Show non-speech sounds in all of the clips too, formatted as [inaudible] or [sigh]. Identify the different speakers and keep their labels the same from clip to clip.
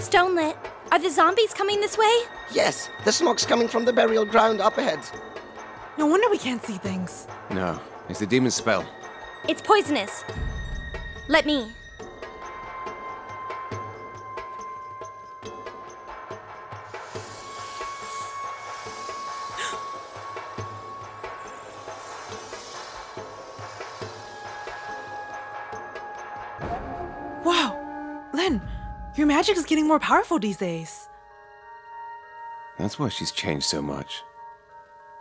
Speaker 1: Stonelit, are the zombies coming this way?
Speaker 2: Yes, the smoke's coming from the burial ground up ahead.
Speaker 3: No wonder we can't see things.
Speaker 4: No, it's the demon's spell.
Speaker 1: It's poisonous. Let me.
Speaker 3: Your magic is getting more powerful these days.
Speaker 4: That's why she's changed so much.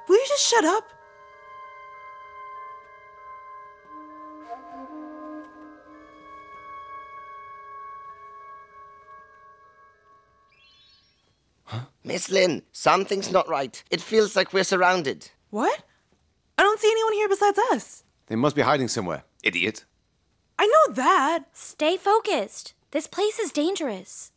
Speaker 3: Will you just shut up?
Speaker 2: Miss Lynn, something's not right. It feels like we're surrounded.
Speaker 3: What? I don't see anyone here besides us.
Speaker 4: They must be hiding somewhere, idiot.
Speaker 3: I know that.
Speaker 1: Stay focused. This place is dangerous.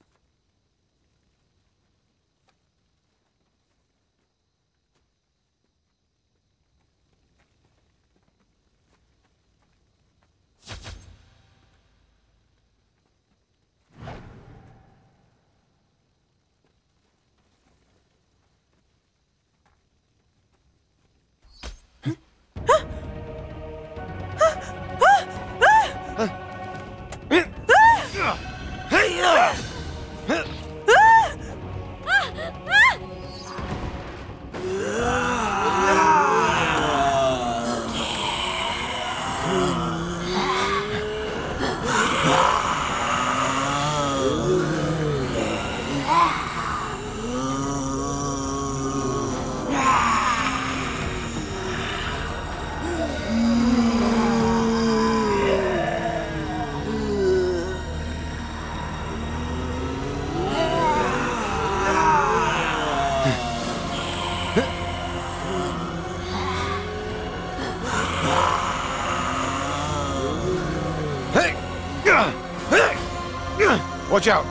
Speaker 4: Watch out!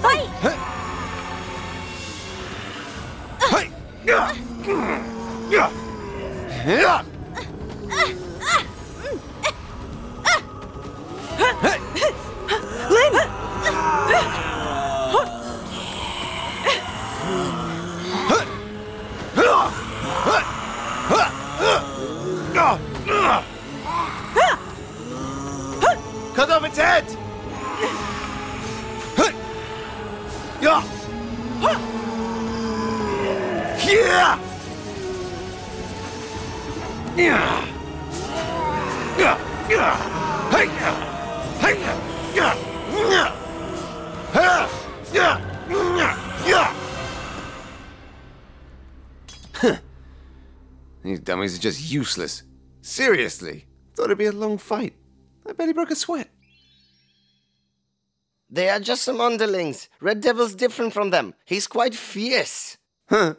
Speaker 1: Fight!
Speaker 4: Hey! Uh. Cut Yeah! Yeah! Yeah! Yeah! Hey! Hey! Yeah! Yeah! Yeah! Yeah! Yeah! Huh. These dummies are just useless. Seriously. Thought it'd be a long fight. I he broke a sweat.
Speaker 2: They are just some underlings. Red Devil's different from them. He's quite fierce.
Speaker 4: Huh.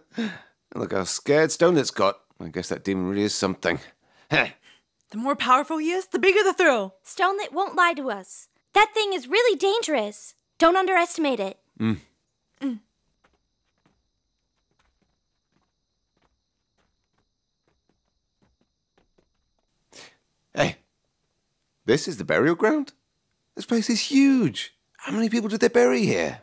Speaker 4: Look how scared Stonelit's got. I guess that demon really is something. Heh.
Speaker 3: The more powerful he is, the bigger the thrill.
Speaker 1: Stonelit won't lie to us. That thing is really dangerous. Don't underestimate it. Hmm. Mm.
Speaker 4: Hey, this is the burial ground? This place is huge. How many people did they bury here?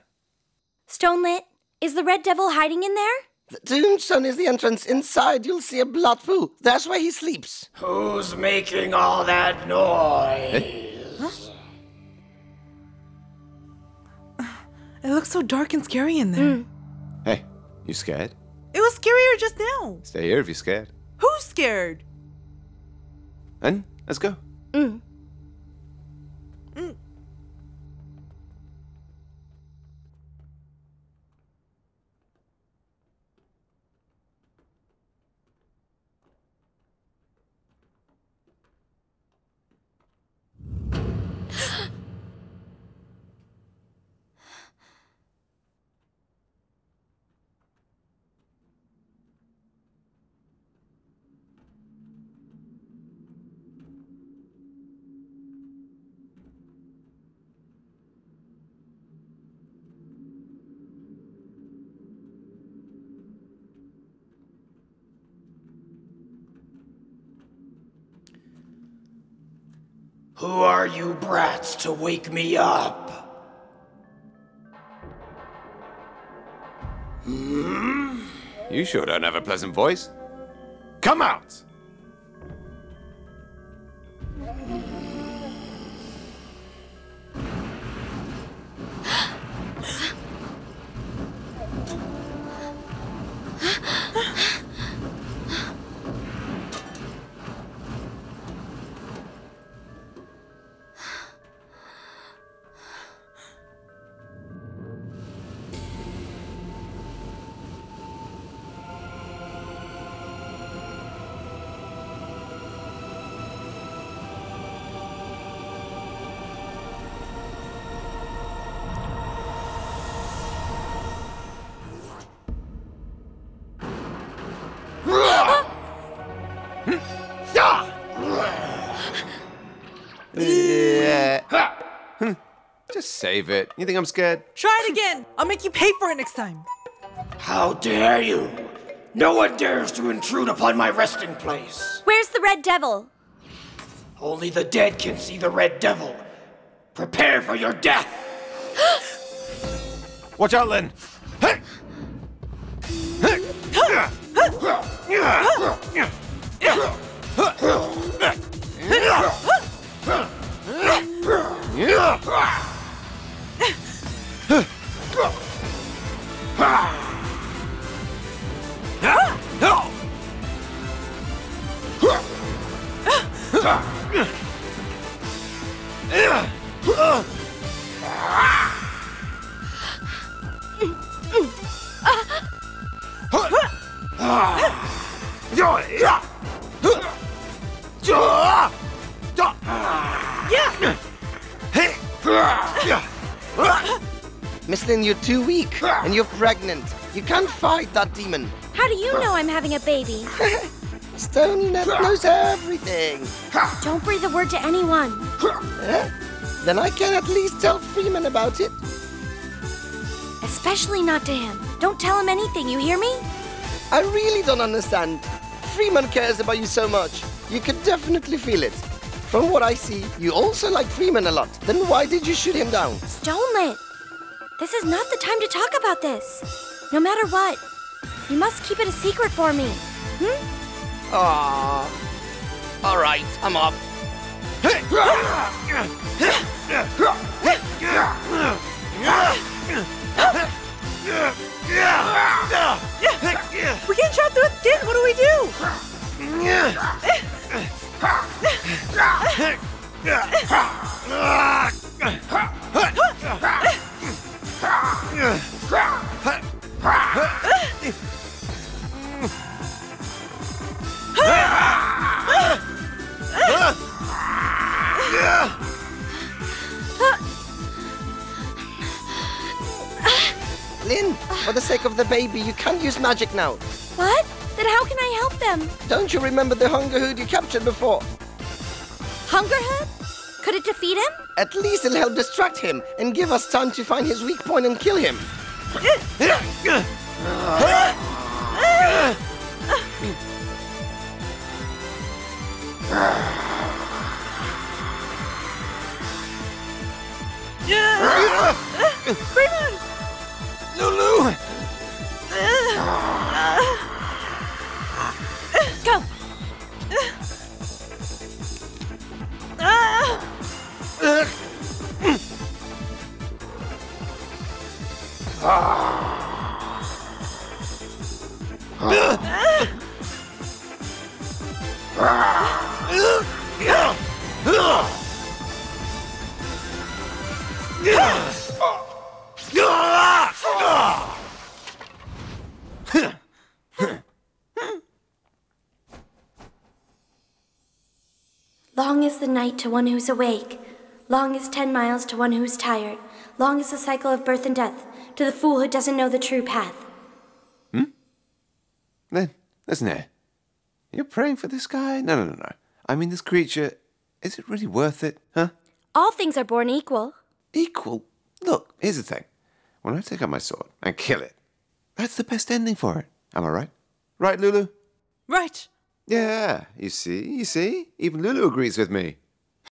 Speaker 1: Stonelit, is the Red Devil hiding in there?
Speaker 2: The tombstone is the entrance. Inside, you'll see a blood pool. That's where he sleeps.
Speaker 5: Who's making all that noise?
Speaker 3: It looks so dark and scary in there.
Speaker 4: Hey, you scared?
Speaker 3: It was scarier just now.
Speaker 4: Stay here if you're scared.
Speaker 3: Who's scared?
Speaker 4: Then, let's go.
Speaker 1: Mm.
Speaker 5: Who are you brats to wake me up? Hmm?
Speaker 4: You sure don't have a pleasant voice. Come out! Just save it. You think I'm scared?
Speaker 3: Try it again. I'll make you pay for it next time.
Speaker 5: How dare you? No one dares to intrude upon my resting place.
Speaker 1: Where's the red devil?
Speaker 5: Only the dead can see the red devil. Prepare for your death.
Speaker 4: Watch out, Lynn!
Speaker 2: Lynn, you're too weak, and you're pregnant. You can't fight that demon.
Speaker 1: How do you know I'm having a baby? [laughs]
Speaker 2: Stony Nut knows everything.
Speaker 1: Don't breathe a word to anyone.
Speaker 2: Huh? Then I can at least tell Freeman about it.
Speaker 1: Especially not to him. Don't tell him anything, you hear me?
Speaker 2: I really don't understand. Freeman cares about you so much. You could definitely feel it. From what I see, you also like Freeman a lot. Then why did you shoot him down?
Speaker 1: Stonelit! This is not the time to talk about this. No matter what, you must keep it a secret for me. Hmm?
Speaker 2: Aww. All right, I'm off.
Speaker 3: We're getting shot through its skin. What do we do? [laughs]
Speaker 2: for the sake of the baby, you can't use magic now.
Speaker 1: What? Then how can I help them?
Speaker 2: Don't you remember the hunger hood you captured before?
Speaker 1: Hunger Hood? Could it defeat him?
Speaker 2: At least it'll help distract him and give us time to find his weak point and kill him.
Speaker 3: Freeman!
Speaker 4: Lulu!
Speaker 1: Go! Long ah is the night to one who's awake. Long is ten miles to one who's tired. Long is the cycle of birth and death to the fool who doesn't know the true path. Hmm?
Speaker 4: Lynn, listen here. You're praying for this guy? No, no, no, no. I mean, this creature, is it really worth it, huh?
Speaker 1: All things are born equal.
Speaker 4: Equal. Look, here's the thing. When I take out my sword and kill it, that's the best ending for it. Am I right? Right, Lulu?
Speaker 3: Right.
Speaker 4: Yeah, you see, you see? Even Lulu agrees with me.